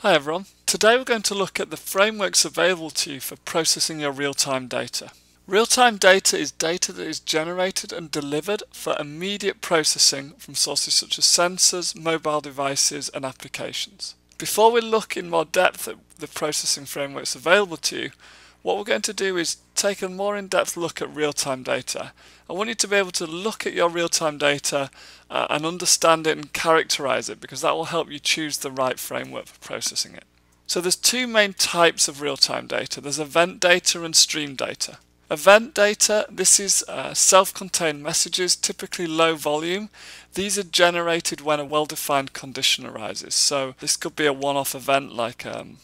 Hi everyone. Today we're going to look at the frameworks available to you for processing your real-time data. Real-time data is data that is generated and delivered for immediate processing from sources such as sensors, mobile devices and applications. Before we look in more depth at the processing frameworks available to you, what we're going to do is take a more in-depth look at real-time data. I want you to be able to look at your real-time data uh, and understand it and characterize it because that will help you choose the right framework for processing it. So there's two main types of real-time data. There's event data and stream data. Event data, this is uh, self-contained messages, typically low volume. These are generated when a well-defined condition arises. So this could be a one-off event like um,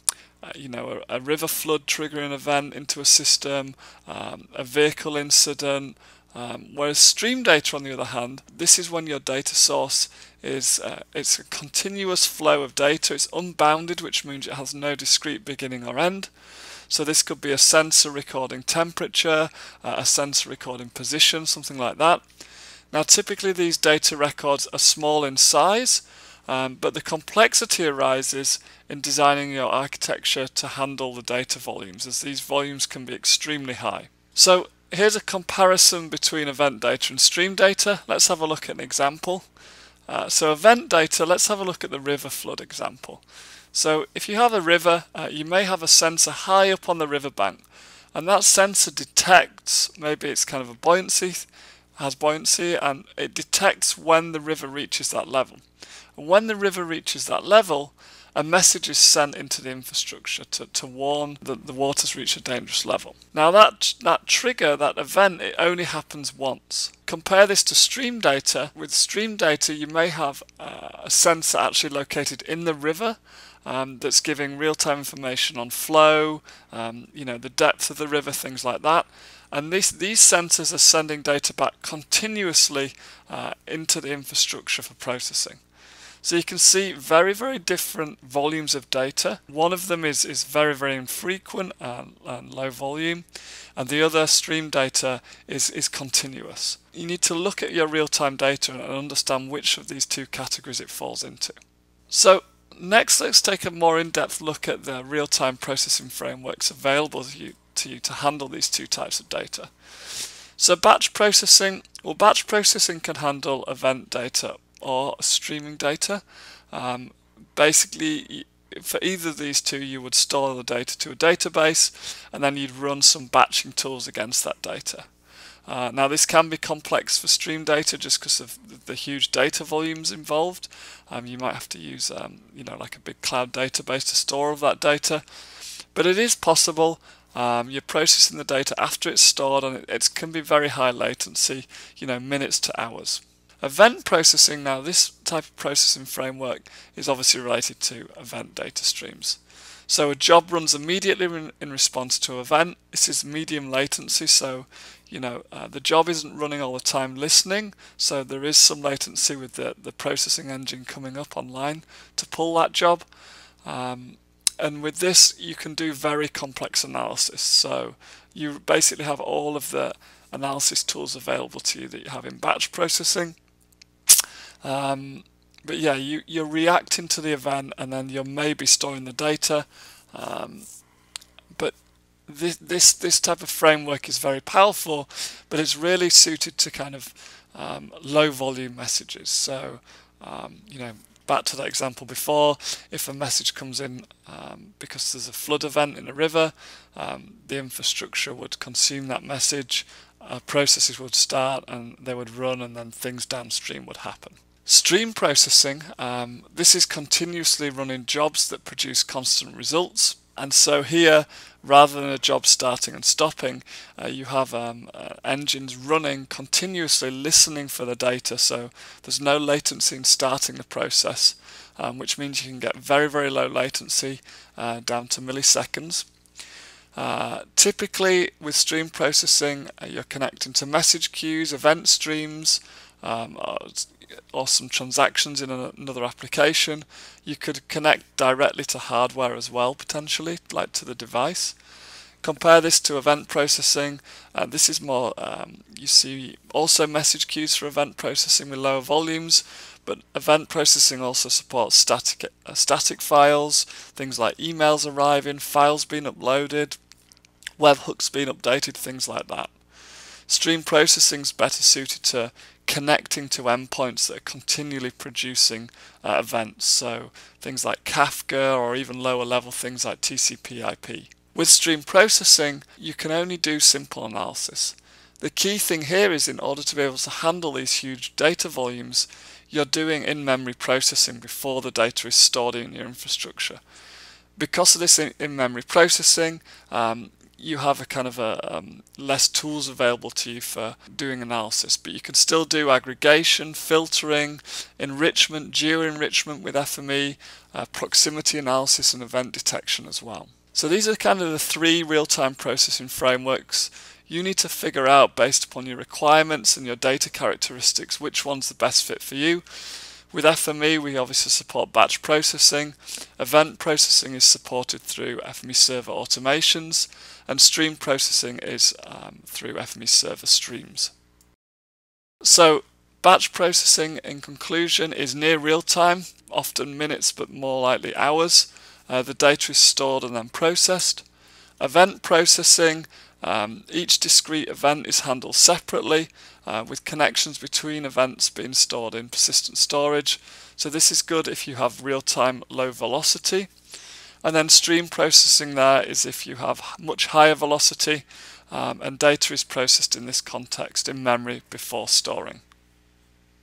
uh, you know, a, a, river flood triggering event into a system, um, a vehicle incident. Um, whereas stream data, on the other hand, this is when your data source is uh, it's a continuous flow of data. It's unbounded, which means it has no discrete beginning or end. So this could be a sensor recording temperature, uh, a sensor recording position, something like that. Now typically these data records are small in size, um, but the complexity arises in designing your architecture to handle the data volumes, as these volumes can be extremely high. So here's a comparison between event data and stream data. Let's have a look at an example. Uh, so event data, let's have a look at the river flood example. So if you have a river, uh, you may have a sensor high up on the riverbank, and that sensor detects, maybe it's kind of a buoyancy, has buoyancy, and it detects when the river reaches that level. And when the river reaches that level, a message is sent into the infrastructure to, to warn that the water's reached a dangerous level. Now that, that trigger, that event, it only happens once. Compare this to stream data. With stream data, you may have uh, a sensor actually located in the river um, that's giving real-time information on flow, um, you know, the depth of the river, things like that. And these, these sensors are sending data back continuously uh, into the infrastructure for processing. So you can see very, very different volumes of data. One of them is, is very, very infrequent and, and low volume, and the other stream data is, is continuous. You need to look at your real-time data and understand which of these two categories it falls into. So next, let's take a more in-depth look at the real-time processing frameworks available to you, to you to handle these two types of data. So batch processing, well batch processing can handle event data or streaming data. Um, basically, for either of these two, you would store the data to a database and then you'd run some batching tools against that data. Uh, now this can be complex for stream data just because of the huge data volumes involved. Um, you might have to use um, you know like a big cloud database to store all that data. But it is possible. Um, you're processing the data after it's stored and it, it can be very high latency, you know, minutes to hours. Event processing now, this type of processing framework is obviously related to event data streams. So a job runs immediately in response to an event. This is medium latency, so you know uh, the job isn't running all the time listening, so there is some latency with the, the processing engine coming up online to pull that job. Um, and with this, you can do very complex analysis. So you basically have all of the analysis tools available to you that you have in batch processing. Um, but yeah, you, you're reacting to the event and then you're maybe storing the data. Um, but this, this, this type of framework is very powerful, but it's really suited to kind of um, low volume messages. So, um, you know, back to that example before, if a message comes in um, because there's a flood event in a river, um, the infrastructure would consume that message, uh, processes would start and they would run and then things downstream would happen. Stream processing, um, this is continuously running jobs that produce constant results. And so here, rather than a job starting and stopping, uh, you have um, uh, engines running continuously listening for the data. So there's no latency in starting the process, um, which means you can get very, very low latency uh, down to milliseconds. Uh, typically with stream processing, uh, you're connecting to message queues, event streams, um, or some transactions in another application. You could connect directly to hardware as well, potentially, like to the device. Compare this to event processing. Uh, this is more, um, you see also message queues for event processing with lower volumes, but event processing also supports static, uh, static files, things like emails arriving, files being uploaded, webhooks being updated, things like that. Stream processing is better suited to connecting to endpoints that are continually producing uh, events, so things like Kafka or even lower level things like TCP IP. With stream processing, you can only do simple analysis. The key thing here is in order to be able to handle these huge data volumes, you're doing in-memory processing before the data is stored in your infrastructure. Because of this in-memory processing, um, you have a kind of a um, less tools available to you for doing analysis, but you can still do aggregation, filtering, enrichment, geo-enrichment with FME, uh, proximity analysis and event detection as well. So these are kind of the three real-time processing frameworks. You need to figure out based upon your requirements and your data characteristics which one's the best fit for you. With FME we obviously support batch processing, event processing is supported through FME server automations and stream processing is um, through FME server streams. So batch processing in conclusion is near real time, often minutes but more likely hours. Uh, the data is stored and then processed. Event processing, um, each discrete event is handled separately uh, with connections between events being stored in persistent storage. So this is good if you have real-time low velocity. And then stream processing there is if you have much higher velocity um, and data is processed in this context in memory before storing.